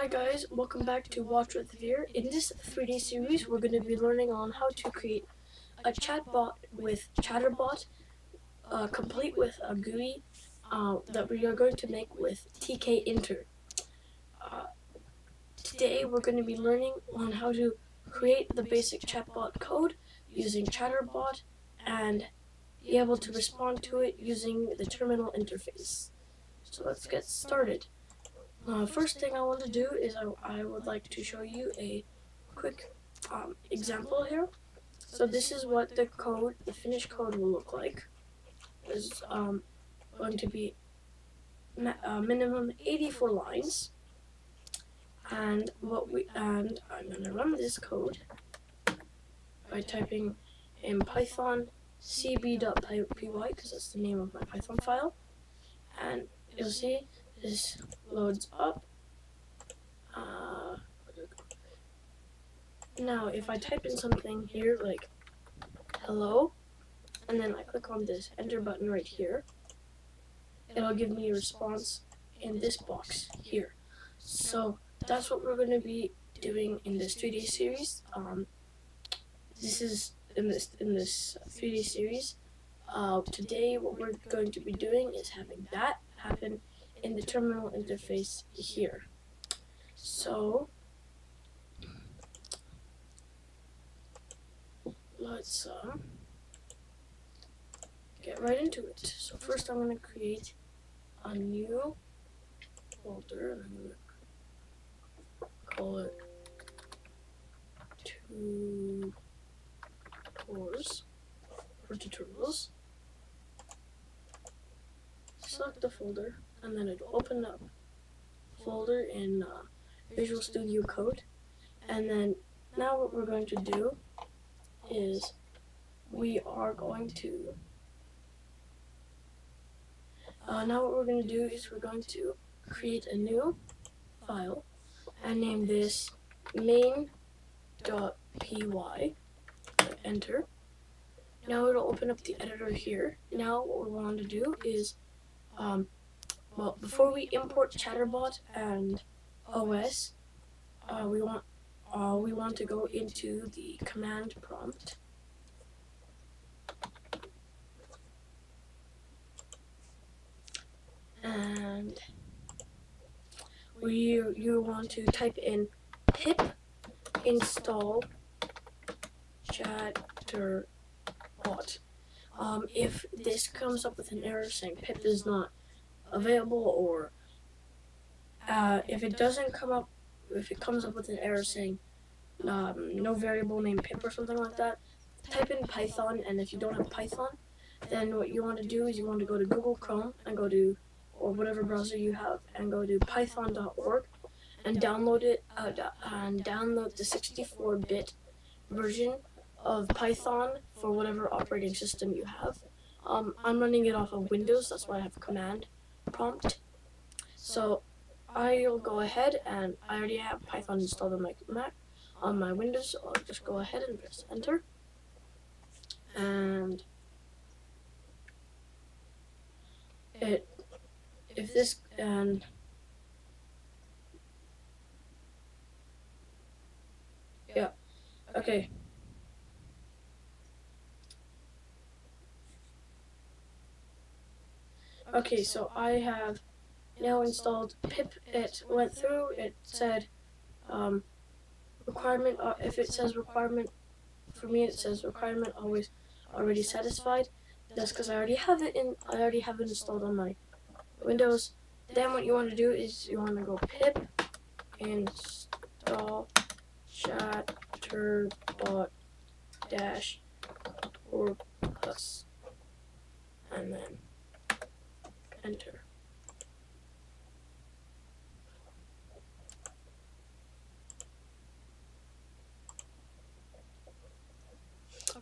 Hi guys, welcome back to Watch with Veer. In this 3D series, we're going to be learning on how to create a chatbot with Chatterbot, uh, complete with a GUI uh, that we are going to make with Tkinter. Uh, today, we're going to be learning on how to create the basic chatbot code using Chatterbot and be able to respond to it using the terminal interface. So let's get started. Uh, first thing I want to do is I, I would like to show you a quick um, example here. So this is what the code, the finished code will look like. Is um, going to be uh, minimum 84 lines. And what we and I'm going to run this code by typing in Python cb.py because that's the name of my Python file. And you'll see this loads up. Uh, now, if I type in something here like hello, and then I click on this enter button right here, it'll give me a response in this box here. So that's what we're going to be doing in this 3D series. Um, this is in this in this 3D series. Uh, today, what we're going to be doing is having that happen in the terminal interface here. So let's uh, get right into it. So first I'm going to create a new folder and I'm going to call it tutors for tutorials. Select the folder and then it'll open up folder in uh, Visual Studio Code. And then now what we're going to do is we are going to uh, now what we're going to do is we're going to create a new file and name this main.py enter now it'll open up the editor here now what we want to do is um, well, before we import Chatterbot and OS, uh, we want uh, we want to go into the command prompt. And we you want to type in pip install chatterbot. Um, if this comes up with an error saying pip is not available or uh, if it doesn't come up, if it comes up with an error saying um, no variable named pip or something like that, type in Python and if you don't have Python, then what you want to do is you want to go to Google Chrome and go to, or whatever browser you have, and go to python.org and download it, uh, and download the 64-bit version of Python for whatever operating system you have. Um, I'm running it off of Windows, that's why I have command prompt. So I'll go ahead and I already have Python installed on my Mac, on my Windows, so I'll just go ahead and press enter. And it, if this, and yeah, okay. Okay, so I have now installed pip. It went through. It said um, requirement. Uh, if it says requirement, for me it says requirement always already satisfied. That's because I already have it in. I already have it installed on my Windows. Then what you want to do is you want to go pip install chatterbot dash or plus and then enter.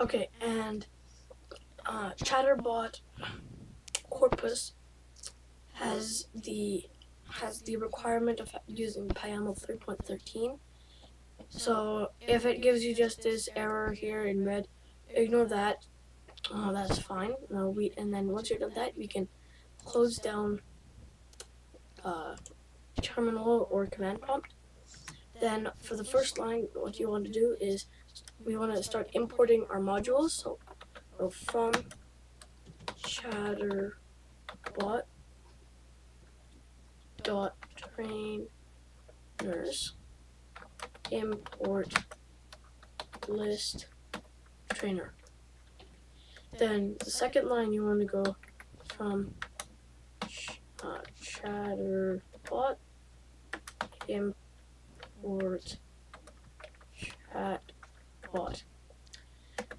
Okay, and uh, Chatterbot Corpus has the has the requirement of using PyYAML 3.13. So if it gives you just this error here in red, ignore that. Oh, that's fine. No, we and then once you're done that, we can close down uh, terminal or command prompt. Then for the first line, what you want to do is we want to start importing our modules. So go from chatterbot dot trainers import list trainer. Then the second line you want to go from uh, chatterbot import chatbot.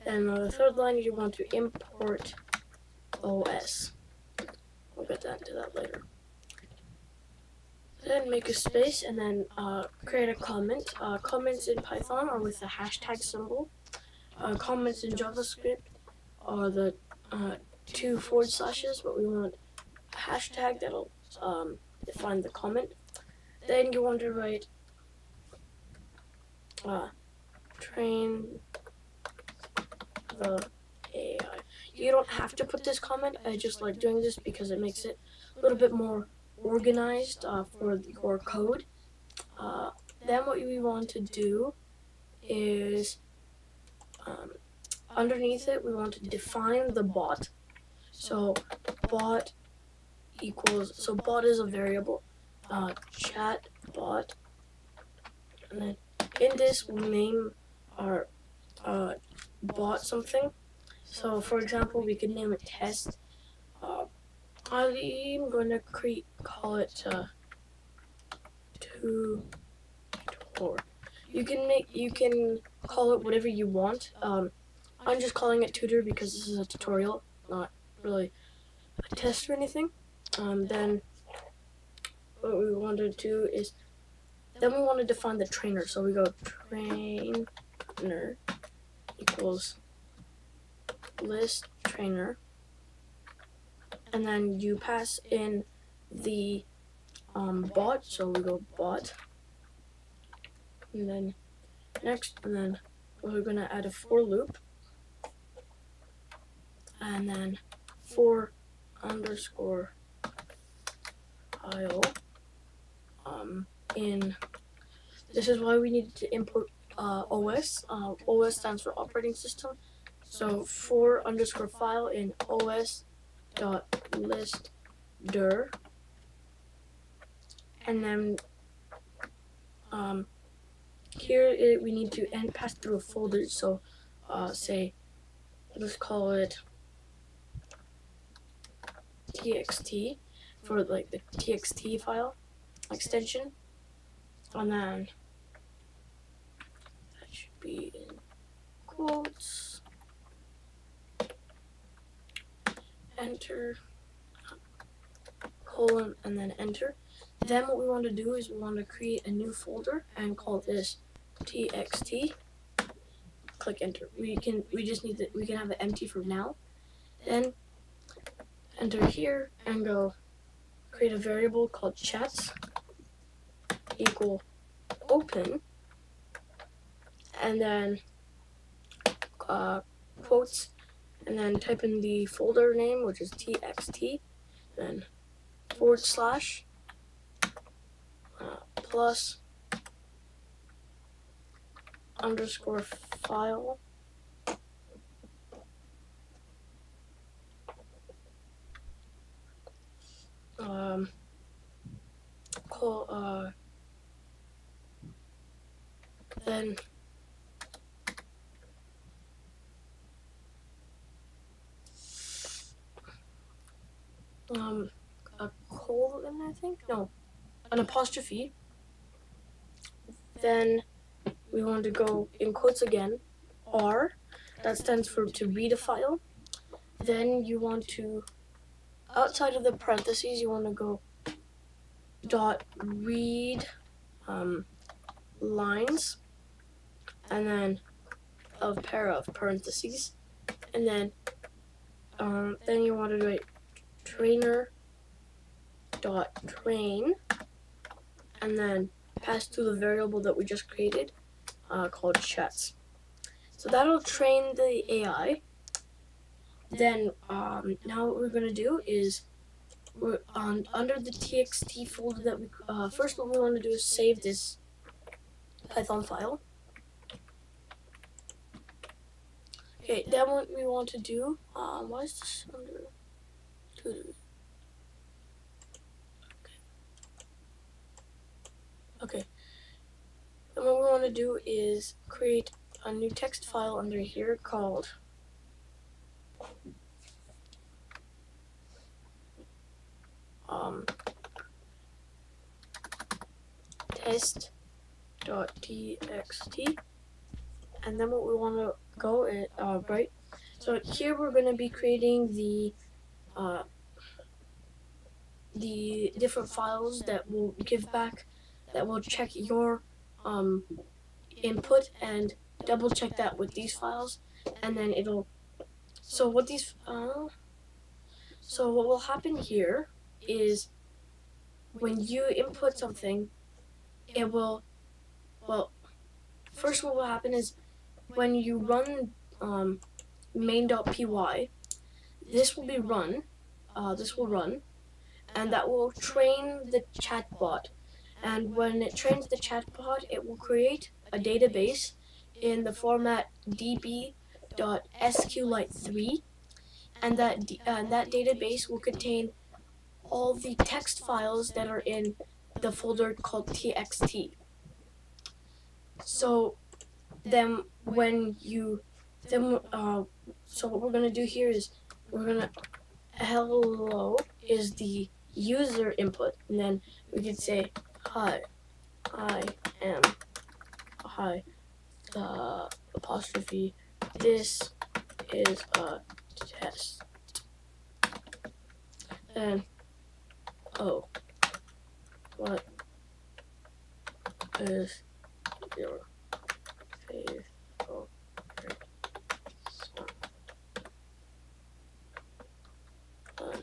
And on the third line you want to import OS. We'll get that into that later. Then make a space and then uh, create a comment. Uh, comments in Python are with the hashtag symbol. Uh, comments in JavaScript are the uh, two forward slashes, but we want hashtag that'll um, define the comment. Then you want to write uh, train the AI. You don't have to put this comment. I just like doing this because it makes it a little bit more organized uh, for your code. Uh, then what we want to do is um, underneath it we want to define the bot. So bot equals, so bot is a variable, uh, chat bot, and then in this we'll name our uh, bot something. So for example, we could name it test. Uh, I'm gonna create call it uh, tutor. You can make you can call it whatever you want. Um, I'm just calling it tutor because this is a tutorial, not really a test or anything. Um, then what we want to do is then we want to define the trainer. So we go trainer equals list trainer. And then you pass in the um, bot. So we go bot. And then next and then we're gonna add a for loop. And then for underscore file um, in this is why we needed to import uh, OS uh, OS stands for operating system. So for underscore file in os dot list dir and then um, here it, we need to end pass through a folder. So uh, say let's call it txt for like the txt file extension and then that should be in quotes enter colon and then enter. Then what we want to do is we want to create a new folder and call this txt. Click enter. We can we just need to we can have it empty for now. Then enter here and go create a variable called chats equal open. And then uh, quotes. And then type in the folder name, which is txt, then forward slash uh, plus underscore file um call uh then um, a colon, I think? No, an apostrophe. Then we want to go in quotes again, R, that stands for to read a file. Then you want to, outside of the parentheses, you want to go dot read um, lines, and then a pair of parentheses, and then um, then you want to write trainer dot train and then pass to the variable that we just created uh, called chats. So that'll train the AI. Then um, now what we're gonna do is we're on under the txt folder that we uh, first what we want to do is save this Python file. Okay, then what we want to do, um, why is this under Tutor? Okay. And what we want to do is create a new text file under here called um, test.txt and then what we want to go is uh, right? So here we're going to be creating the uh, the different files that will give back that will check your um, input and double check that with these files and then it'll so what these uh, so what will happen here is when you input something it will well first what will happen is when you run um, main.py this will be run uh, this will run and that will train the chatbot. And when it trains the chatbot it will create a database in the format db.sqlite3 and that and that database will contain all the text files that are in the folder called txt so then when you then uh, so what we're gonna do here is we're gonna hello is the user input and then we could say hi I am hi uh, apostrophe this is a test. And oh what is your favorite song? Uh,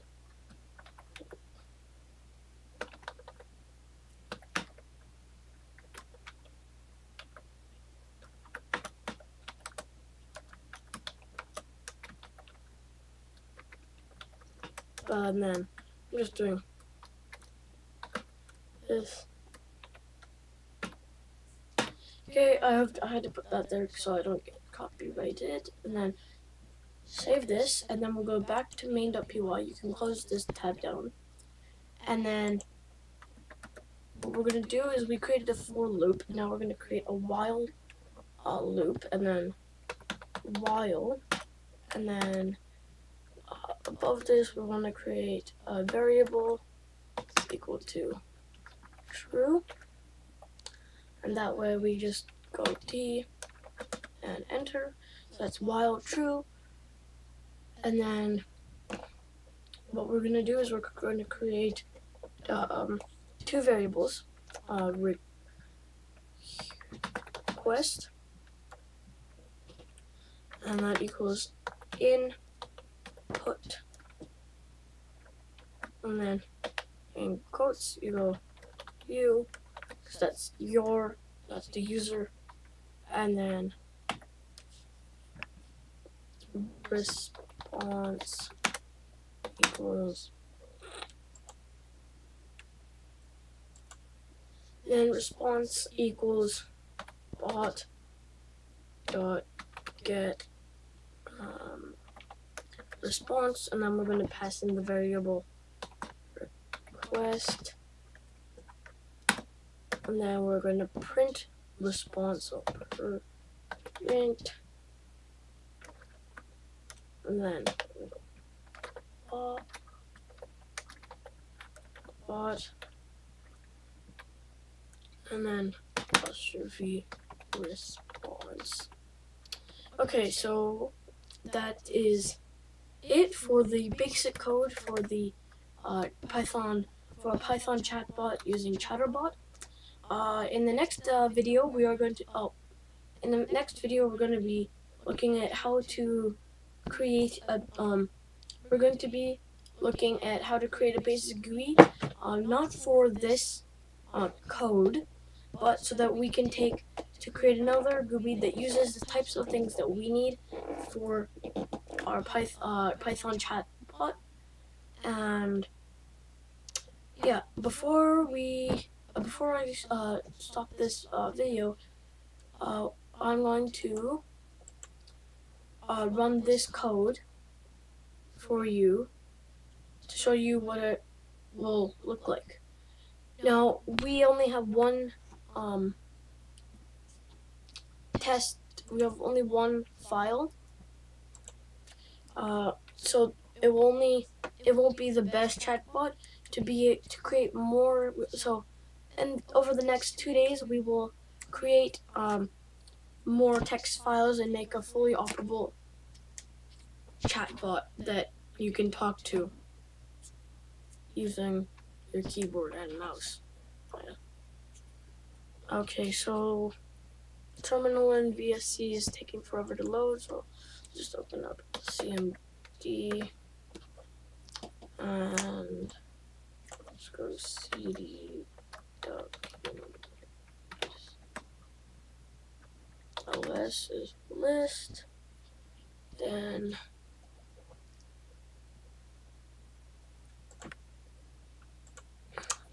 uh, then. I'm just doing this. Okay, I have I had to put that there so I don't get copyrighted, and then save this, and then we'll go back to main.py. You can close this tab down, and then what we're gonna do is we created a for loop. Now we're gonna create a while uh, loop, and then while, and then above this we want to create a variable equal to true. And that way we just go D and enter. So that's while true. And then what we're gonna do is we're going to create um, two variables uh, request. And that equals input and then in quotes you go you because that's your that's the user. And then response equals then response equals bot dot get um, response and then we're going to pass in the variable request and then we're going to print response print and then bot bot and then apostrophe response. Okay so that is it for the basic code for the uh, Python for a Python chatbot using Chatterbot uh, in the next uh, video, we are going to, oh, in the next video, we're going to be looking at how to create a, um, we're going to be looking at how to create a basic GUI, uh, not for this uh, code, but so that we can take to create another GUI that uses the types of things that we need for our Python, uh, Python chatbot. And yeah, before we before I uh, stop this uh, video, uh, I'm going to uh, run this code for you to show you what it will look like. Now, we only have one um, test, we have only one file. Uh, so it will only, it won't be the best chatbot to be, to create more, so, and over the next two days, we will create um, more text files and make a fully operable chatbot that you can talk to using your keyboard and mouse. Okay, so terminal in VSC is taking forever to load, so just open up CMD and go CD ls is list then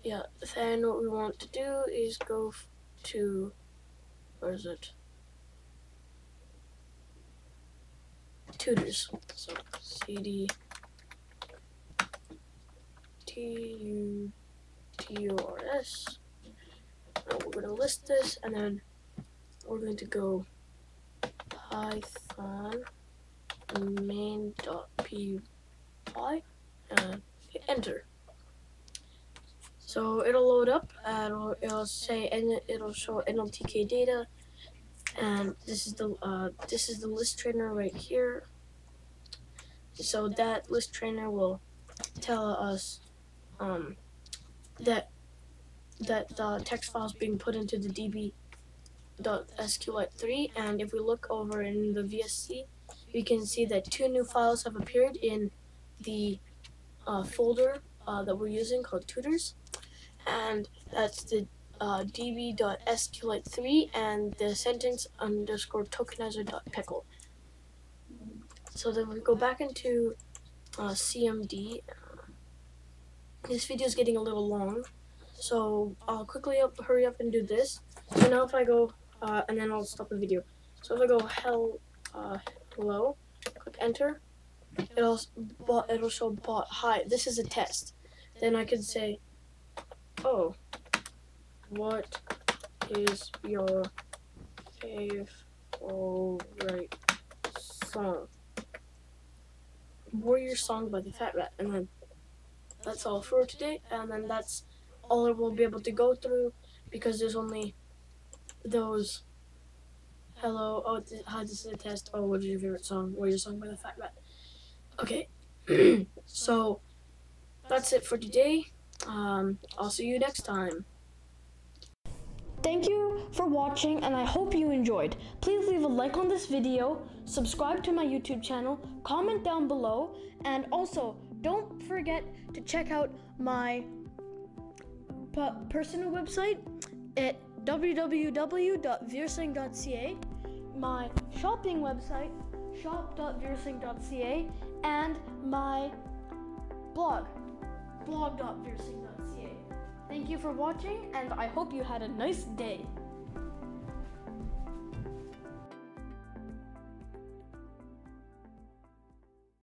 yeah, then what we want to do is go to, where is it? Tutors. So cd t u t u r s. Now we're going to list this, and then we're going to go python main.py and hit enter. So it'll load up and it'll, it'll say and it'll show NLTK data and this is the uh, this is the list trainer right here. So that list trainer will tell us um, that that the text file is being put into the db.sqlite3 and if we look over in the VSC we can see that two new files have appeared in the uh, folder uh, that we're using called tutors and that's the uh, db.sqlite3 and the sentence underscore tokenizer.pickle. So then we go back into uh, CMD. This video is getting a little long, so I'll quickly up, hurry up and do this. So now if I go, uh, and then I'll stop the video. So if I go hell, uh, hello, click enter, it'll, it'll show bot, hi, this is a test. Then I could say, Oh. What is your favorite song? Warrior Song by the Fat Rat. And then that's all for today. And then that's all it will be able to go through because there's only those hello oh how this is a test oh what is your favorite song What is your song by the fat rat okay so that's it for today um, I'll see you next time. Thank you for watching and I hope you enjoyed. Please leave a like on this video, subscribe to my YouTube channel, comment down below, and also don't forget to check out my personal website at www.veersingh.ca, my shopping website, shop.veersingh.ca, and my blog, blog.veersingh.ca. Thank you for watching, and I hope you had a nice day.